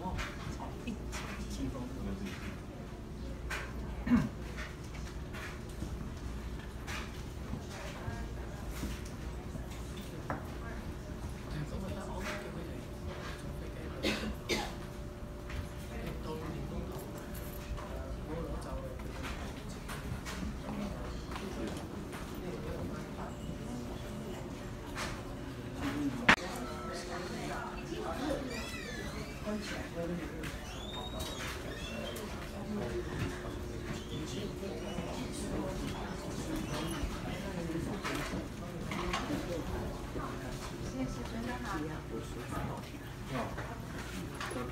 Wow. 谢，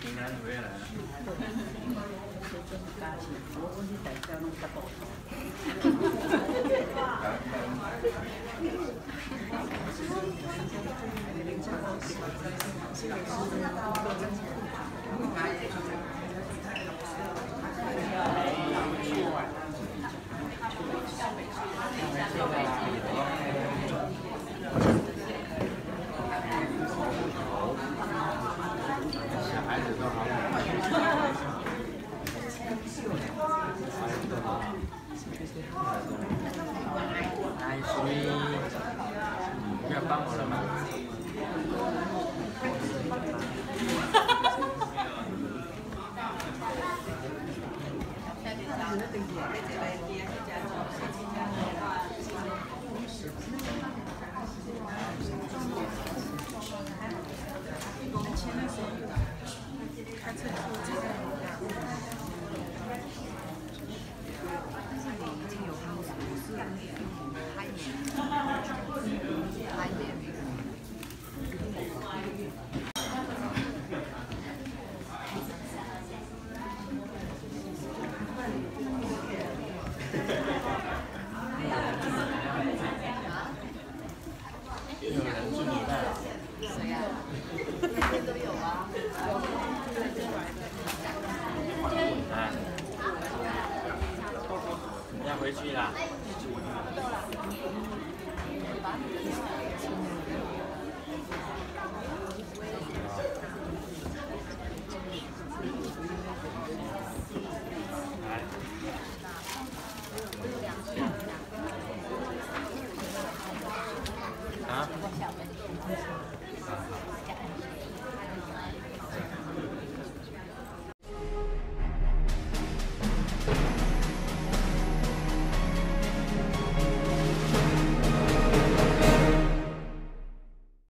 平南同来了。Nah, ini pengalaman. 要回去啦，地。